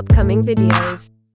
upcoming videos.